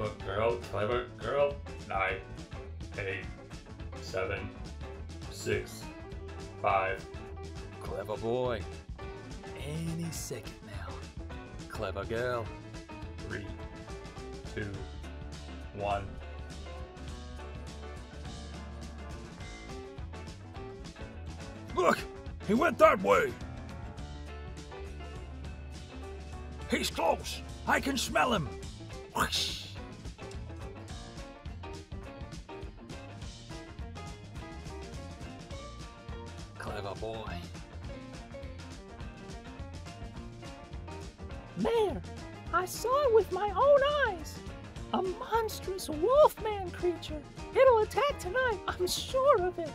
Clever girl, clever girl. Nine, eight, seven, six, five. Clever boy. Any second now. Clever girl. three, two, one. Look! He went that way! He's close! I can smell him! Whoosh! Boy. There! I saw it with my own eyes! A monstrous wolfman creature! It'll attack tonight, I'm sure of it!